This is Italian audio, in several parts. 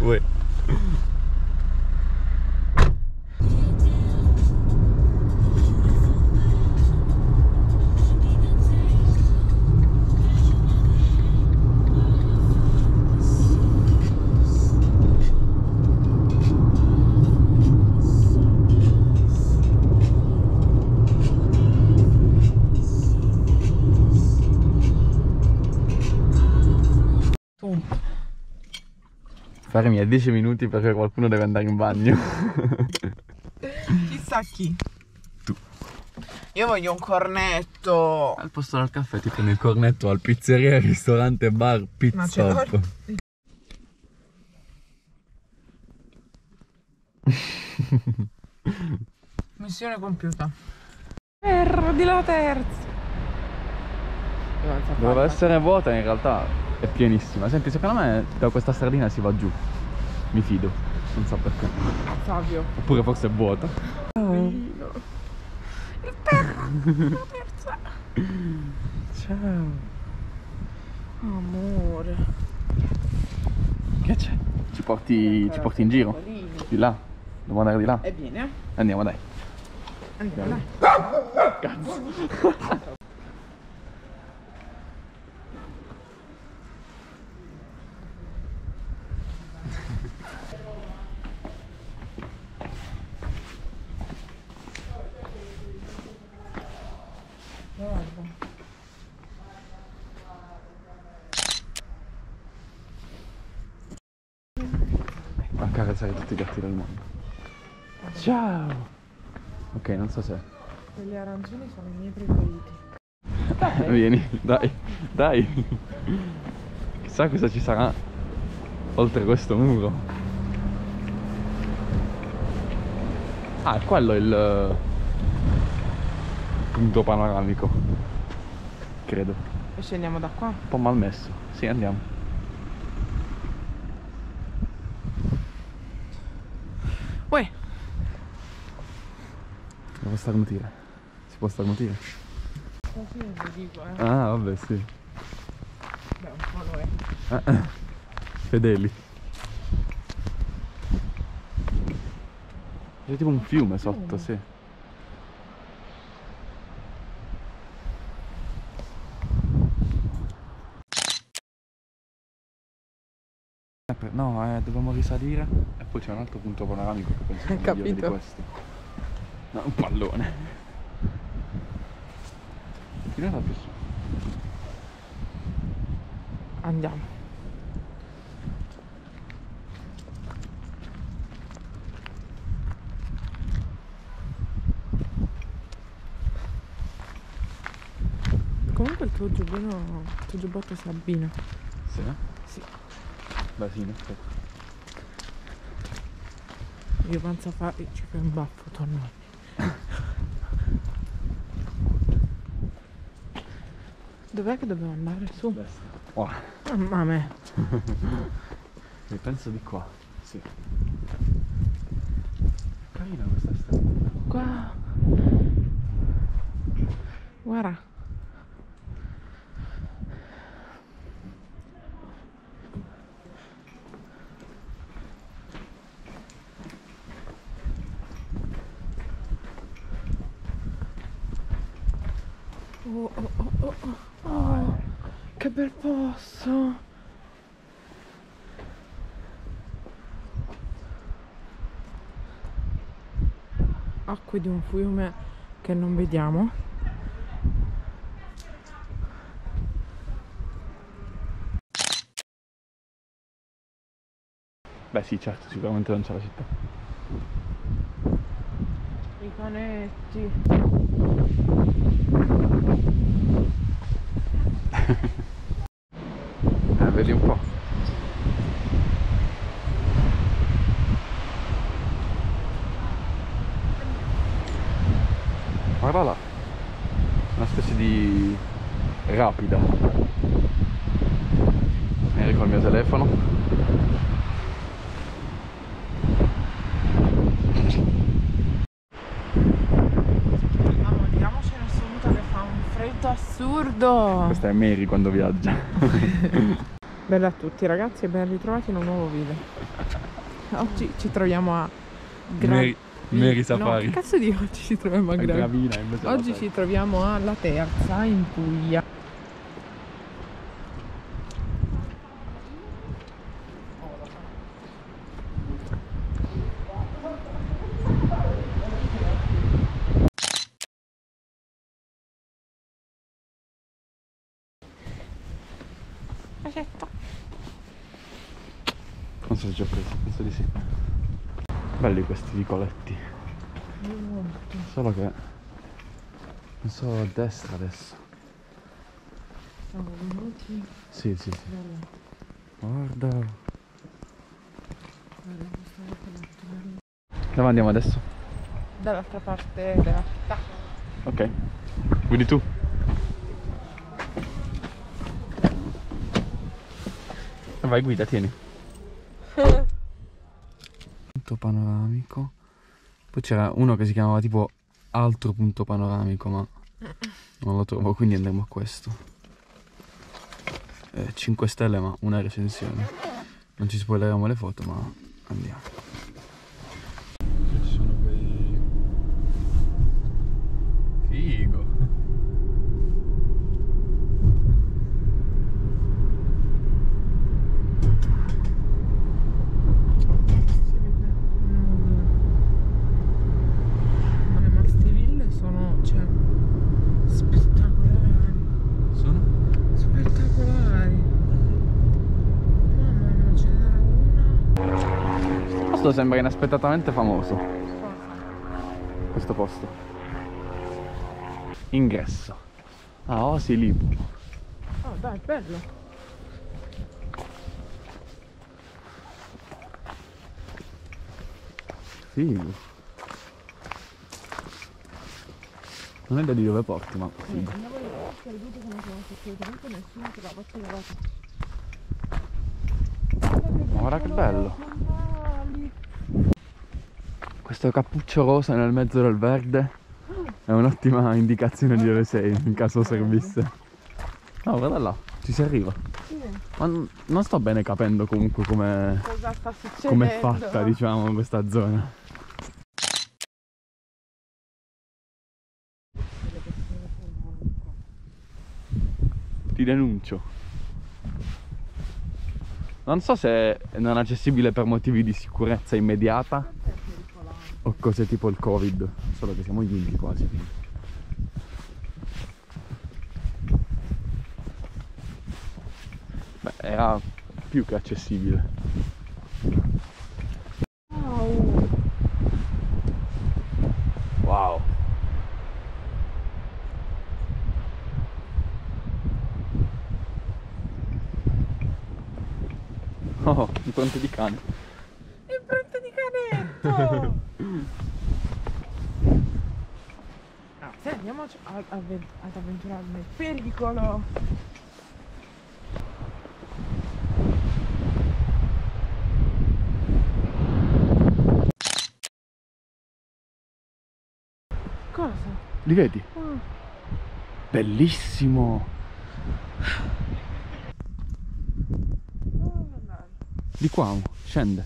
Uè. Fermi a 10 minuti perché qualcuno deve andare in bagno. Chissà chi. Tu. Io voglio un cornetto. Al posto del caffè ti prendi il cornetto al pizzeria, ristorante, bar, pizza. hut. Missione compiuta. Perro di la terza. Doveva essere vuota, in realtà è pienissima. Senti, secondo me da questa stradina si va giù. Mi fido, non so perché. Savio. Oppure forse è vuota. Il perro. La terza. Ciao. Amore. Che c'è? Ci porti, ci porti in giro? Di là? Devo andare di là? E vieni, eh. Andiamo, dai. Andiamo, dai. Cazzo. Guarda. Accarezzare tutti i gatti del mondo. Ciao! Ok, non so se. Quelli arancioni sono i miei preferiti. Vieni, dai, dai. Chissà cosa ci sarà oltre questo muro. Ah, è quello il eh, punto panoramico. Credo. E scendiamo da qua. Un po' malmesso. Sì, andiamo. Uè. Devo starnutire. Si può starnutire? Così lo dico, eh. Ah, vabbè, sì. Beh, un po' lo è. Ah, ah. Fedeli. C'è tipo un fiume sotto, sì. Eh, per- No, eh, dobbiamo risalire e poi c'è un altro punto panoramico che penso sia migliore di questi. No, un pallone. Tirala più su. Andiamo. Comunque il tuo giubbino, il tuo giubbotto si abbina. Sì, eh? Sì. Beh sì, in effetti. Io penso a fare ci fai un baffo, torno. Dov'è che dobbiamo andare? Su. Wow. Mamma mia. Penso di qua. Sì. Carina questa strada. Qua. Guarda. Oh, oh, oh, oh, oh, oh. Che bel posto. Acque di un fiume che non vediamo. Beh sì, certo, sicuramente non c'è la città. I canetti. Vedi un po'. Guarda là. Una specie di rapida. Eri col mio telefono. Mamma, diamocene subito che fa un freddo assurdo. Questa è Mary quando viaggia. Bella a tutti ragazzi e ben ritrovati in un nuovo video. Oggi ci troviamo a Gra- Meri- Meri No, Safari. che cazzo di oggi ci troviamo a A Gra- Gravina invece Oggi ci troviamo alla terza in Puglia. Se ci ho preso, penso di sì. Belli questi vicoletti. Solo che non so a destra adesso. Siamo venuti. Sì, sì, sì. Guarda. Dove andiamo adesso? Dall'altra parte della città. Ok. Guidi tu. Vai guida, tieni. Punto panoramico. Poi c'era uno che si chiamava tipo altro punto panoramico, ma non lo trovo, quindi andremo a questo. Eh, 5 stelle, ma una recensione. Non ci spoileremo le foto, ma andiamo. Ci sono quei. Figo. Le mastiville sono cioè, spettacolari. Sono? Spettacolari. Mamma mia, ce n'era Questo sembra inaspettatamente famoso, questo posto. Ingresso. Ah, Osi Libu. Oh dai, bello. Figo. Non è da di dove porti, ma figo. Veduto che non sono assolutamente nessuno che la faccia levata. Ma guarda che bello. Questo cappuccio rosa nel mezzo del verde è un'ottima indicazione di dove sei in caso servisse. No, guarda là, ci si arriva. Ma non sto bene capendo comunque come come è fatta, diciamo, questa zona. Ti denuncio. Non so se è non accessibile per motivi di sicurezza immediata o cose tipo il covid, solo che siamo giunti quasi. Beh, era più che accessibile. Wow. Oh, impronte di cane. Impronte di canetto! Sì, andiamoci ad, avven- ad avventurarmi nel pericolo. Cosa? Li vedi? Ah, Bellissimo. dove andare? Di qua, oh, scende.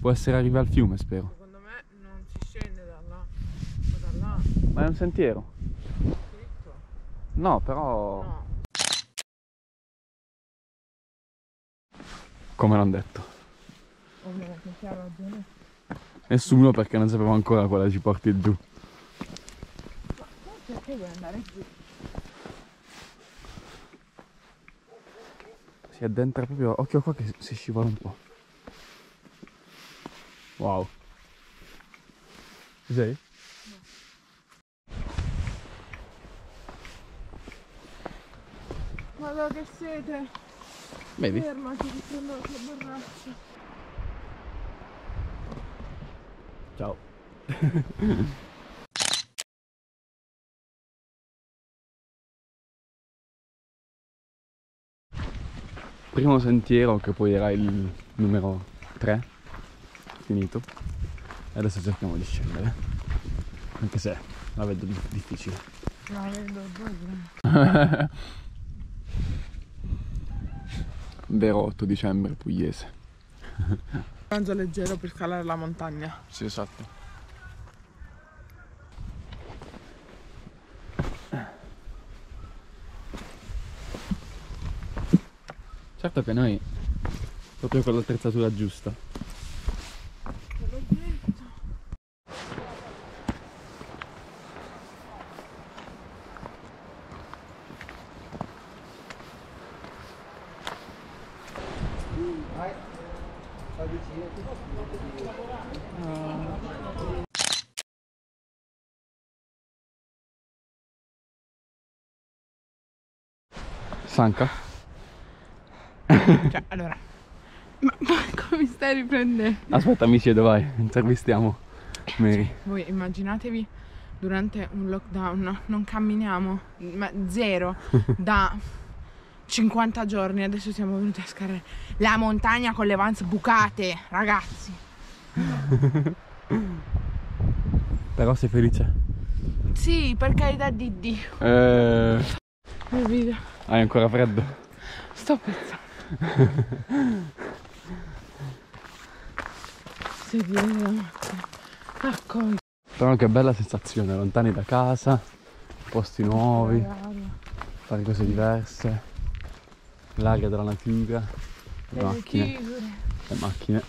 Può essere arriva al fiume, spero. Secondo me non si scende da là. O da là. Ma è un sentiero. No, però... No. Come l'hanno detto. Ha ragione. Nessuno perché non sapevo ancora quale ci porti giù. Perché vuoi andare giù? Si addentra proprio... Occhio qua che si scivola un po'. Wow. Ci sei? Madonna che sete! Vedi? Fermati, ti prendo la borraccia. Ciao. Primo sentiero che poi era il numero 3, finito. E adesso cerchiamo di scendere. Anche se la vedo di- difficile. La vedo dove? vero 8 dicembre pugliese. Pranzo leggero per scalare la montagna. Sì, esatto. Certo che noi, proprio con l'attrezzatura giusta, Sanca? Cioè, allora. Ma, ma come mi stai riprendendo? Aspetta, mi siedo, vai, intervistiamo Mary. Voi immaginatevi durante un lockdown non camminiamo, ma zero, da 50 giorni. Adesso siamo venuti a scalare la montagna con le vans bucate, ragazzi. Però sei felice? Sì, per carità di Dio. Eh, hai ancora freddo? Sto pensando. Sedere la macchina. Accogli. Però che bella sensazione, lontani da casa, posti nuovi, fare cose diverse, l'aria della natura, le Le macchine, le macchine.